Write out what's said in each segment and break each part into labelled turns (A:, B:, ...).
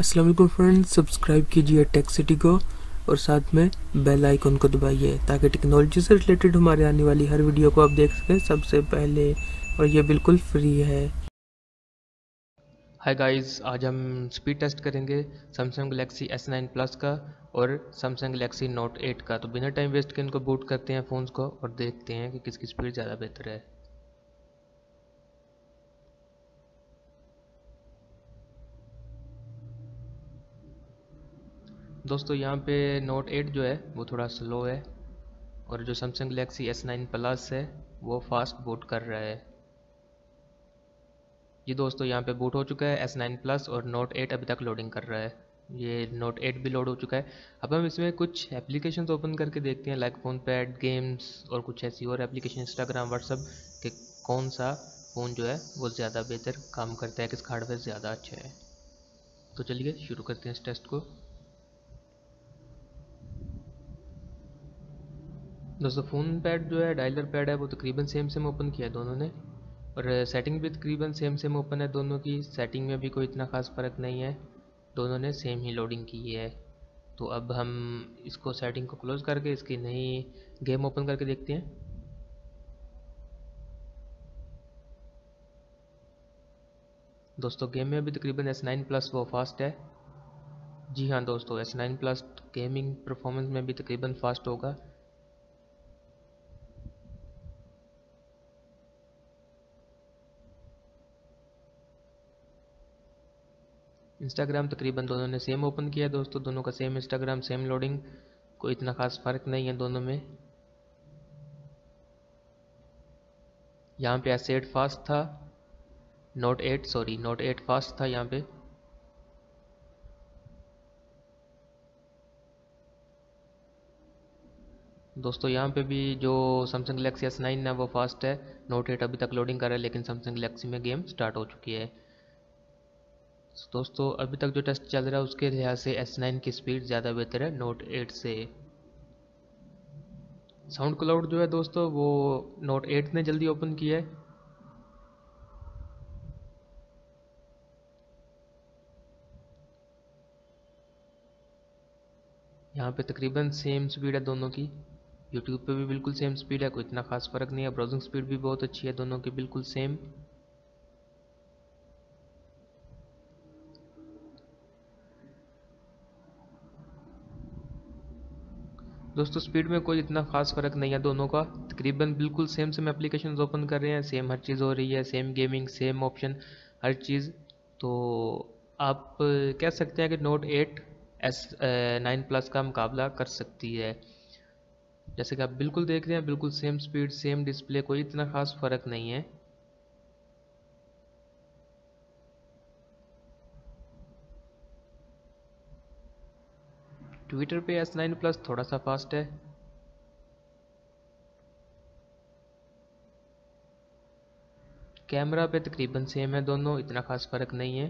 A: अस्सलाम friend subscribe कीजिए tech city को और साथ में बेल आइकन को दबाइए ताकि टेक्नोलॉजी से रिलेटेड हमारे आने वाली हर वीडियो को आप देख सकें सबसे पहले और ये बिल्कुल फ्री है।
B: हाय गाइस आज हम स्पीड टेस्ट करेंगे सैमसंग गलेक्सी S9 प्लस का और सैमसंग गलेक्सी नोट 8 का। तो बिना टाइम वेस्ट के इनको बूट करते हैं फ़ोन्स को और देखते हैं कि किसकी स्पीड ज़्यादा बेहतर है। दोस्तों, यहाँ पे नोट 8 जो है, वो थोड़ा स्लो है और जो सैमसंग गलेक्सी S9 प्लस है, वो फास्ट बूट कर रहा है। ये दोस्तों, यहाँ पे बूट हो चुका है S9 प्लस और नोट 8 अभी तक लोडिंग कर रहा है। ये नोट 8 भी लोड हो चुका है। अब हम इसमें कुछ एप्लीकेशन ओपन करके देखते हैं लाइक फ़ोन पैड गेम्स और कुछ ऐसी और एप्लीकेशन इंस्टाग्राम व्हाट्सअप के कौन सा फ़ोन जो है, वो ज़्यादा बेहतर काम करता है किसका हार्डवेयर ज़्यादा अच्छा है। तो चलिए शुरू करते हैं इस टेस्ट को। दोस्तों फ़ोन पैड जो है डायलर पैड है, वो तकरीबन सेम सेम ओपन किया है दोनों ने। और सेटिंग भी तकरीबन सेम सेम ओपन है दोनों की। सेटिंग में भी कोई इतना ख़ास फ़र्क नहीं है। दोनों ने सेम ही लोडिंग की है। तो अब हम इसको सेटिंग को क्लोज़ करके इसकी नई गेम ओपन करके देखते हैं। दोस्तों गेम में भी तकरीबन एस नाइन प्लस वो फास्ट है। जी हाँ दोस्तों S nine plus gaming performance में भी तकरीबन फास्ट होगा। इंस्टाग्राम तकरीबन दोनों ने सेम ओपन किया है दोस्तों, दोनों का सेम इंस्टाग्राम सेम लोडिंग कोई इतना ख़ास फ़र्क नहीं है दोनों में। यहाँ पे एस एट फास्ट था Note eight sorry Note eight fast था यहाँ पे। दोस्तों यहाँ पे भी जो सैमसंग गलेक्सी एस नाइन है वो फास्ट है नोट एट अभी तक लोडिंग कर रहा है, लेकिन सैमसंग गलेक्सी में गेम स्टार्ट हो चुकी है। दोस्तों, अभी तक जो टेस्ट चल रहा है, उसके लिहाज से S9 की स्पीड ज़्यादा बेहतर है नोट 8 से। साउंड क्लाउड जो है दोस्तों, वो नोट 8 ने जल्दी ओपन किया है। यहाँ पे तकरीबन सेम स्पीड है दोनों की। यूट्यूब पे भी बिल्कुल सेम स्पीड है, कोई इतना खास फ़र्क नहीं है। ब्राउजिंग स्पीड भी बहुत अच्छी है, दोनों की बिल्कुल सेम दोस्तों स्पीड में कोई इतना खास फ़र्क नहीं है दोनों का। तकरीबन बिल्कुल सेम सेम एप्लीकेशन ओपन कर रहे हैं। सेम हर चीज़ हो रही है सेम गेमिंग सेम ऑप्शन हर चीज़। तो आप कह सकते हैं कि Note eight S nine plus का मुकाबला कर सकती है। जैसे कि आप बिल्कुल देख रहे हैं, बिल्कुल सेम स्पीड सेम डिस्प्ले कोई इतना ख़ास फ़र्क नहीं है। ट्विटर पे एस नाइन प्लस थोड़ा सा फास्ट है। कैमरा पे तकरीबन सेम है दोनों, इतना खास फ़र्क नहीं है।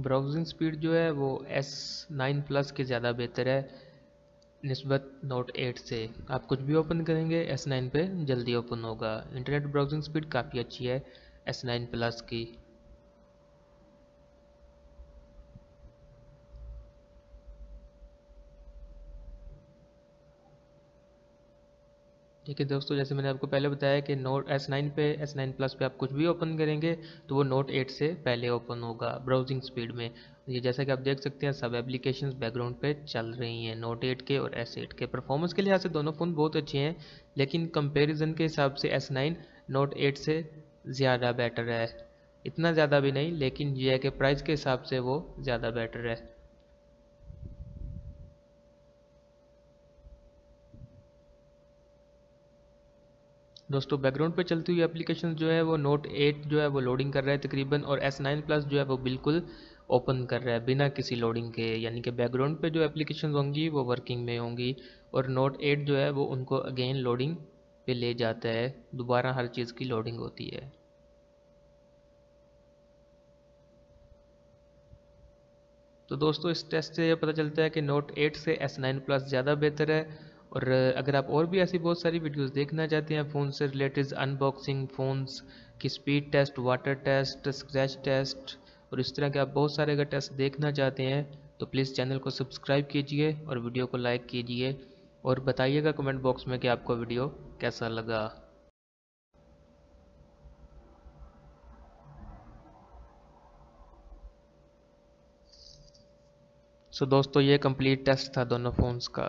B: ब्राउजिंग स्पीड जो है वो एस नाइन प्लस के ज़्यादा बेहतर है। नस्बत नोट 8 से आप कुछ भी ओपन करेंगे S9 पे जल्दी ओपन होगा। इंटरनेट ब्राउजिंग स्पीड काफ़ी अच्छी है S9 प्लस की। ठीक है दोस्तों, जैसे मैंने आपको पहले बताया कि नोट एस नाइन पे एस नाइन प्लस पे आप कुछ भी ओपन करेंगे तो वो नोट एट से पहले ओपन होगा ब्राउजिंग स्पीड में। ये जैसा कि आप देख सकते हैं, सब एप्लीकेशंस बैकग्राउंड पे चल रही हैं नोट एट के और एस एट के। परफॉर्मेंस के लिहाज से दोनों फ़ोन बहुत अच्छे हैं, लेकिन कंपेरिजन के हिसाब से एस नाइन नोट एट से ज़्यादा बेटर है। इतना ज़्यादा भी नहीं, लेकिन ये है कि प्राइस के हिसाब से वो ज़्यादा बेटर है। दोस्तों बैकग्राउंड पे चलती हुई एप्लीकेशन जो है वो नोट 8 जो है वो लोडिंग कर रहा है तकरीबन और S9 प्लस जो है वो बिल्कुल ओपन कर रहा है बिना किसी लोडिंग के। यानी कि बैकग्राउंड पे जो एप्लीकेशन होंगी वो वर्किंग में होंगी और नोट 8 जो है वो उनको अगेन लोडिंग पे ले जाता है। दोबारा हर चीज़ की लोडिंग होती है। तो दोस्तों, इस टेस्ट से यह पता चलता है कि नोट 8 से S9 प्लस ज़्यादा बेहतर है और अगर आप और भी ऐसी बहुत सारी वीडियोस देखना चाहते हैं फ़ोन से रिलेटेड अनबॉक्सिंग फ़ोन्स की speed test water test scratch test और इस तरह के आप बहुत सारे अगर टेस्ट देखना चाहते हैं तो प्लीज़ चैनल को सब्सक्राइब कीजिए और वीडियो को लाइक कीजिए और बताइएगा कमेंट बॉक्स में कि आपको वीडियो कैसा लगा। सो so, दोस्तों ये कंप्लीट टेस्ट था दोनों फ़ोन्स का।